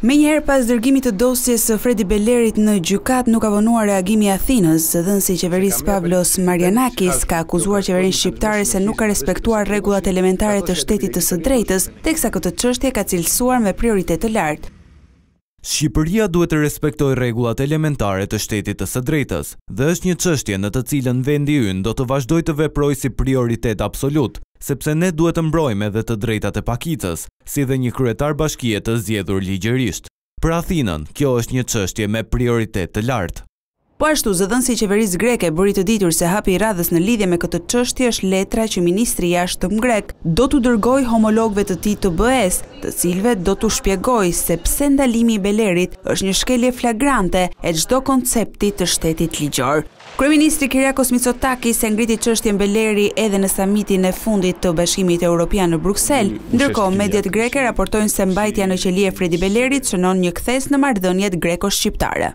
Menjëherë pas dërgimit të dosjes së Fredi Belerit në gjykatë nuk ka vonuar reagimi i Athinës. Zëdhënësi i qeverisë Pavlos Marinakis ka akuzuar qeverinë shqiptare se nuk ka respektuar rregullat elementare të shtetit të së drejtës, teksa këtë çështje ka cilësuar me prioritet të lartë. Shqipëria duhet të respektojë rregullat elementare të shtetit të së drejtës dhe është një çështje në të cilën vendi ynë do të vazhdojë të veprojë si prioritet absolut, sepse ne duhet të mbrojmë edhe të drejtat e pakicës, si dhe një kryetar bashkie të zgjedhur ligjërisht. Për Athinën, kjo është një çështje me prioritet të lartë. Po ashtu, zëdhënësi i qeverisë greke bëri të ditur se hapi i radhës në lidhje me këtë çështje është letra që ministri i Jashtëm grek do t'u dërgojë homologëve të tij të BE-së, të cilëve do t'u shpjegojë se pse ndalimi i Belerit është një shkelje flagrante e çdo koncepti të shtetit ligjor. Kryeministri Kyriakos Mitsotakis e ngriti çështjen Beleri edhe në samitin e fundit të Bashkimit Europian në Bruksel. Ndërkohë, mediat greke raportojnë se mbajtja në qeli e Fredi Belerit shënon një kthesë në marrëdhëniet greko-shqiptare.